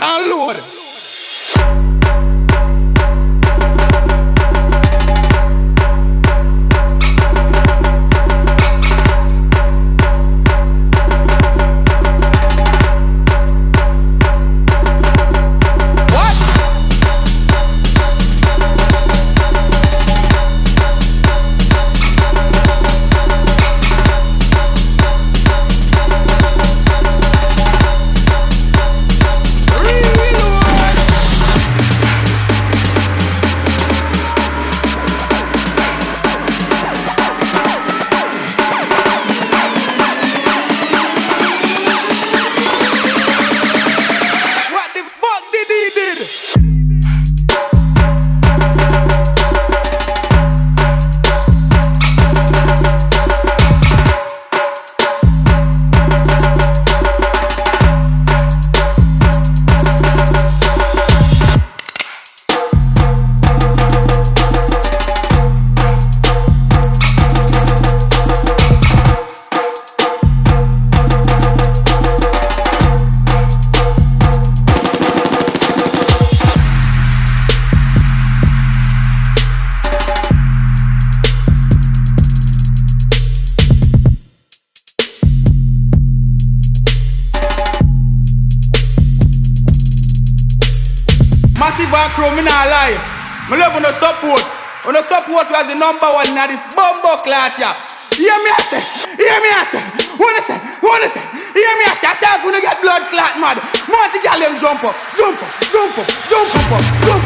Allora! And crew, me not lie. Me love on the support. On the support was the number one in this bumbo clat yeah. Hear me I say, hear me I say, wanna say, wanna say, hear me I say, I tell you to get blood clot mad. Monty Gal them jump up, jump up, jump up, jump up, jump up.